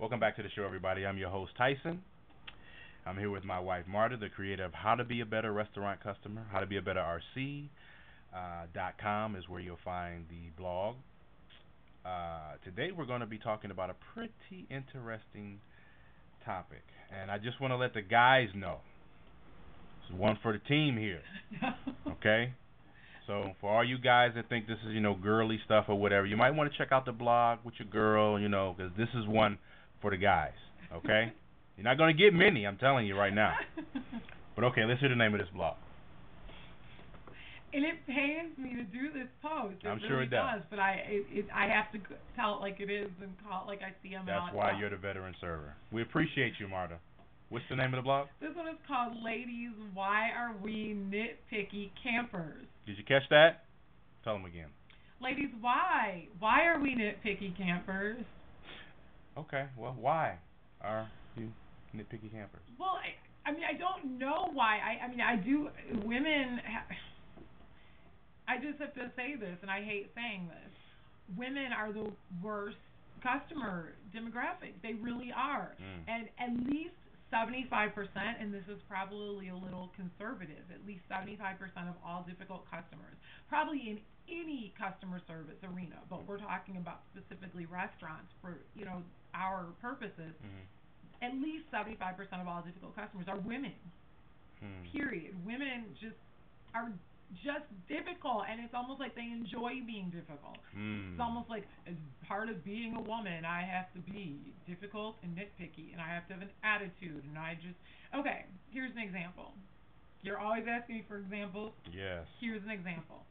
Welcome back to the show, everybody. I'm your host, Tyson. I'm here with my wife, Marta, the creator of How to Be a Better Restaurant Customer. How to Be a Better RC. Uh, dot com is where you'll find the blog. Uh, today we're going to be talking about a pretty interesting topic, and I just want to let the guys know. This is one for the team here, okay? So for all you guys that think this is you know girly stuff or whatever, you might want to check out the blog with your girl, you know, because this is one for the guys, okay? You're not going to get many, I'm telling you right now. But okay, let's hear the name of this blog. And it pains me to do this post. It I'm really sure it does. But I, it, it, I have to tell it like it is and call it like I see them. That's why you're the veteran server. We appreciate you, Marta. What's the name of the blog? This one is called "Ladies, Why Are We Nitpicky Campers?" Did you catch that? Tell them again. Ladies, why? Why are we nitpicky campers? Okay, well, why are you nitpicky campers? Well, I, I mean, I don't know why. I, I mean, I do. Women. Ha- I just have to say this, and I hate saying this. Women are the worst customer demographic. They really are. Mm. And at least 75%, and this is probably a little conservative, at least 75% of all difficult customers, probably in any customer service arena, but we're talking about specifically restaurants for, you know, our purposes, Mhm. at least 75% of all difficult customers are women. Hmm. Period. Women just are just difficult, and it's almost like they enjoy being difficult. Hmm. It's almost like as part of being a woman, I have to be difficult and nitpicky, and I have to have an attitude, and I just okay. Here's an example. You're always asking me for examples. Yes. Here's an example.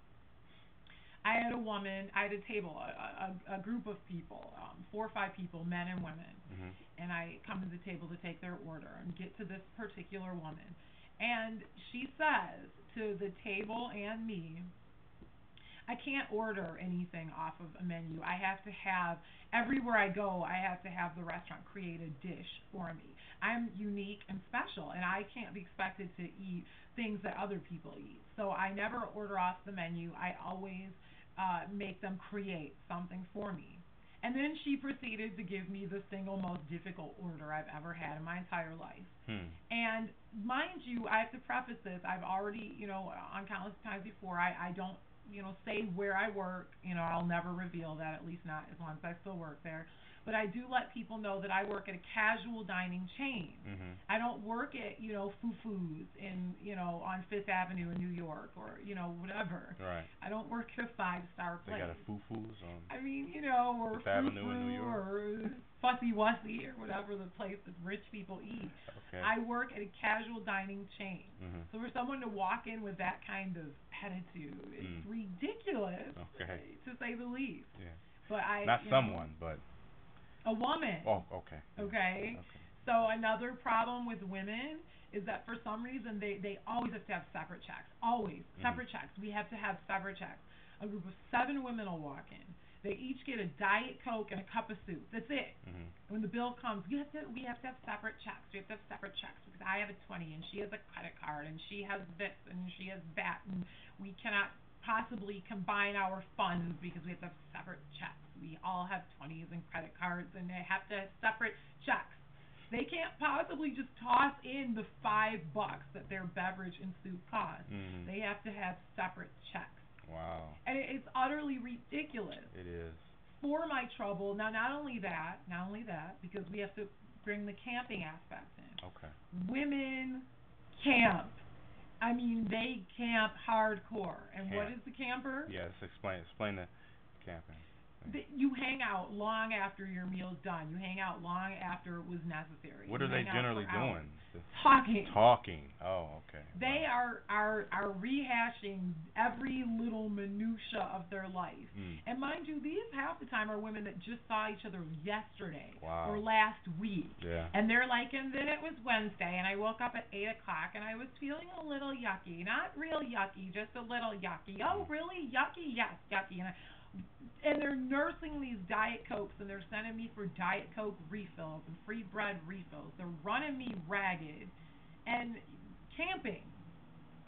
I had a woman. I had a table, a, a, a group of people, um, four or five people, men and women Mhm. and I come to the table to take their order and get to this particular woman. And she says to the table and me, I can't order anything off of a menu. I have to have, everywhere I go, I have to have the restaurant create a dish for me. I'm unique and special, and I can't be expected to eat things that other people eat. So I never order off the menu. I always uh, make them create something for me. And then she proceeded to give me the single most difficult order I've ever had in my entire life. Hmm. And mind you, I have to preface this. I've already, you know, on countless times before, I, I don't, you know, say where I work. You know, I'll never reveal that, at least not as long as I still work there. But I do let people know that I work at a casual dining chain. Mhm. I don't work at, you know, Fufu's in, you know, on Fifth Avenue in New York or, you know, whatever. Right. I don't work at a five star place. They got a foo-foos on. I mean, you know, or Fifth Avenue in New York. or Fussy Wussy or whatever the place that rich people eat. Okay. I work at a casual dining chain. Mhm. So for someone to walk in with that kind of attitude, it's Mm. ridiculous, Okay. to say the least. Yeah. But I Not you know, someone, but a woman. oh, okay. Okay. Okay. So another problem with women is that for some reason they they always have to have separate checks. Always Mhm. separate checks. We have to have separate checks. A group of seven women will walk in. They each get a diet coke and a cup of soup. That's it. Mhm. When the bill comes, we have to we have to have separate checks. We have to have separate checks because I have a twenty and she has a credit card and she has this and she has that and we cannot possibly combine our funds because we have to have separate checks. We all have twenties and credit cards and they have to have separate checks. They can't possibly just toss in the five bucks that their beverage and soup cost. Mhm. They have to have separate checks. Wow. And it- it's utterly ridiculous It is. for my trouble. Now, not only that, not only that, because we have to bring the camping aspect in. Okay. Women camp. I mean, they camp hardcore. And what is the camper? Yes. Explain. Explain the camping. Th- You hang out long after your meal's done. You hang out long after it was necessary. What You are they generally doing? Talking. Talking. Oh, okay. They Wow. are, are are rehashing every little minutia of their life. Mm. And mind you, these half the time are women that just saw each other yesterday Wow. or last week. Yeah. And they're like, and then it was Wednesday, and I woke up at 8 o'clock, and I was feeling a little yucky. Not real yucky, just a little yucky. Oh, Mm. really? Yucky? Yes, yucky. And, I, and they're nursing these Diet Cokes, and they're sending me for Diet Coke refills and free bread refills. They're running me ragged. And camping,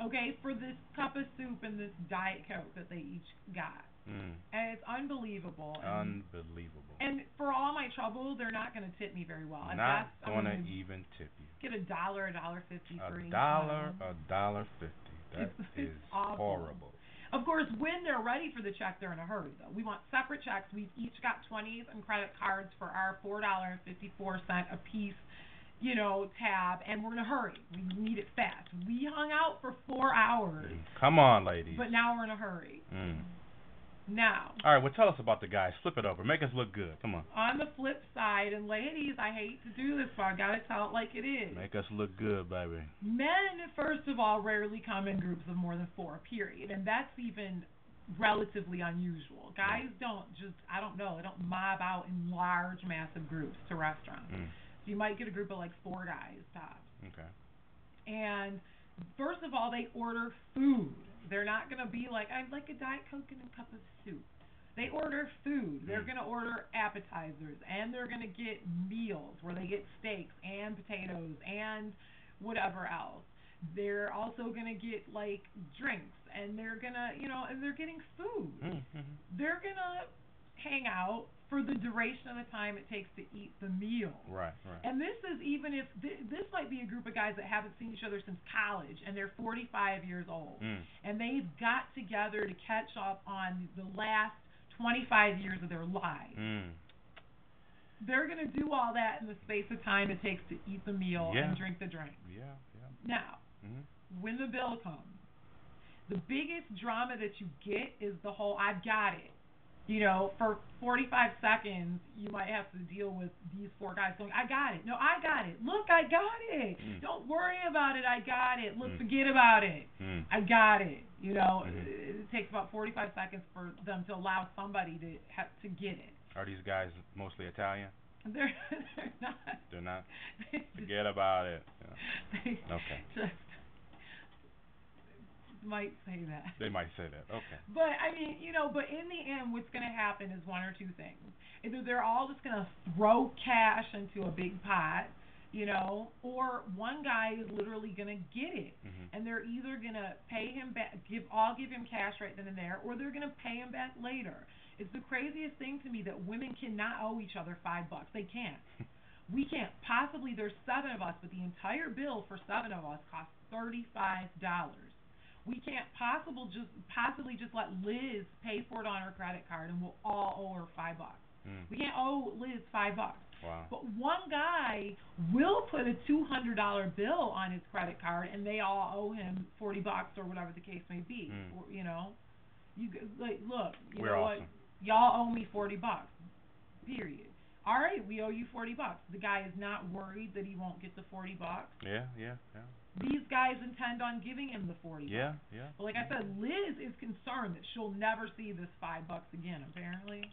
okay, for this cup of soup and this Diet Coke that they each got. Mm. and it's unbelievable. And, Unbelievable. and for all my trouble, they're not going to tip me very well. Not gonna gonna even tip you. get a dollar, a dollar fifty A each dollar, a dollar fifty. That It's- is it's horrible. Of course, when they're ready for the check, they're in a hurry though. We want separate checks. We've each got twenties and credit cards for our four dollar and fifty four cent a piece, you know, tab, and we're in a hurry. We need it fast. We hung out for four hours. Come on, ladies. but now we're in a hurry. Mm. Now, All right, well, tell us about the guys. Flip it over. Make us look good. Come on. on the flip side, and ladies, I hate to do this, but I gotta tell it like it is. Make us look good, baby. Men, first of all, rarely come in groups of more than four, period. And that's even relatively unusual. Guys don't just, I don't know, they don't mob out in large, massive groups to restaurants. Mm. So you might get a group of like four guys tops. Okay. And first of all, they order food. They're not going to be like, I'd like a Diet Coke and a cup of soup. They order food. They're Mm. going to order appetizers and they're going to get meals where they get steaks and potatoes and whatever else. They're also going to get like drinks and they're going to, you know, and they're getting food. Mm. hmm They're going to hang out for the duration of the time it takes to eat the meal. Right, right. And this is even if th- this might be a group of guys that haven't seen each other since college and they're 45 years old Mm. and they've got together to catch up on the last 25 years of their lives. Mm. They're going to do all that in the space of time it takes to eat the meal Yeah. and drink the drink. Yeah, yeah. Now, hmm when the bill comes, the biggest drama that you get is the whole I've got it. You know, for 45 seconds, you might have to deal with these four guys going, I got it. No, I got it. Look, I got it. Mm. Don't worry about it. I got it. Look, Mm. forget about it. Mm. I got it. You know, Mhm. it, it takes about 45 seconds for them to allow somebody to have to get it. Are these guys mostly Italian? They're they're not. They're not. Forget about it. Yeah. Okay. Might say that. They might say that. Okay. But I mean, you know, but in the end, what's going to happen is one or two things. Either they're all just going to throw cash into a big pot, you know, or one guy is literally going to get it, hmm and they're either going to pay him back, give all give him cash right then and there, or they're going to pay him back later. It's the craziest thing to me that women cannot owe each other five bucks. They can't. We can't possibly. There's seven of us, but the entire bill for seven of us costs thirty-five dollars. We can't possible just possibly just let Liz pay for it on her credit card, and we'll all owe her five bucks. Mm. We can't owe Liz five bucks. Wow. But one guy will put a two hundred dollar bill on his credit card, and they all owe him forty bucks or whatever the case may be. Mm. Or, you know, you g- like look, you We're know awesome. what? Y'all owe me forty bucks. Period. All right, we owe you forty bucks. The guy is not worried that he won't get the forty bucks. Yeah, yeah, yeah. These guys intend on giving him the forty. Yeah, bucks. yeah. But like I said, Liz is concerned that she'll never see this five bucks again. Apparently.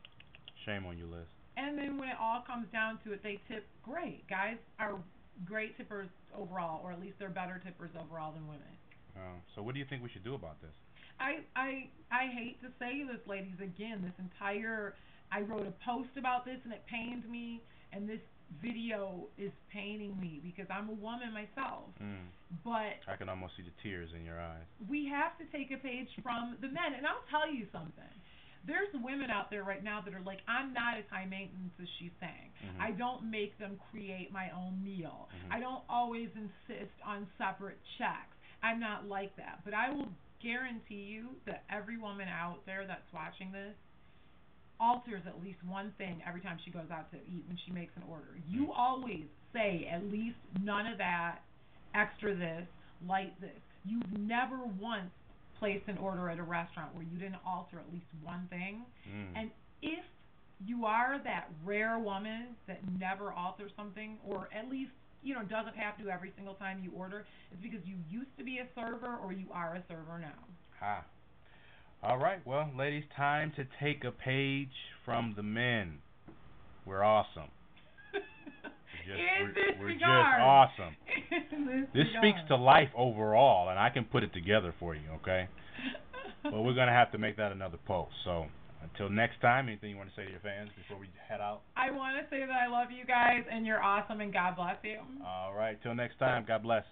Shame on you, Liz. And then when it all comes down to it, they tip great. Guys are great tippers overall, or at least they're better tippers overall than women. Uh, so what do you think we should do about this? I I I hate to say this, ladies. Again, this entire I wrote a post about this and it pained me, and this video is paining me because I'm a woman myself. Mm. But I can almost see the tears in your eyes. we have to take a page from the men. And I'll tell you something. There's women out there right now that are like, I'm not as high maintenance as she's saying. Mhm. I don't make them create my own meal. Mhm. I don't always insist on separate checks. I'm not like that. But I will guarantee you that every woman out there that's watching this alters at least one thing every time she goes out to eat when she makes an order. You always say at least none of that, extra this, light this. You've never once placed an order at a restaurant where you didn't alter at least one thing. Mm. And if you are that rare woman that never alters something, or at least you know doesn't have to every single time you order, it's because you used to be a server or you are a server now. Ha. All right, well, ladies, time to take a page from the men. We're awesome. We're just, we're, this we're just awesome. This speaks to life overall, and I can put it together for you, okay? But we're gonna have to make that another post. So until next time, anything you want to say to your fans before we head out? I want to say that I love you guys and you're awesome and God bless you. All right, till next time. God bless.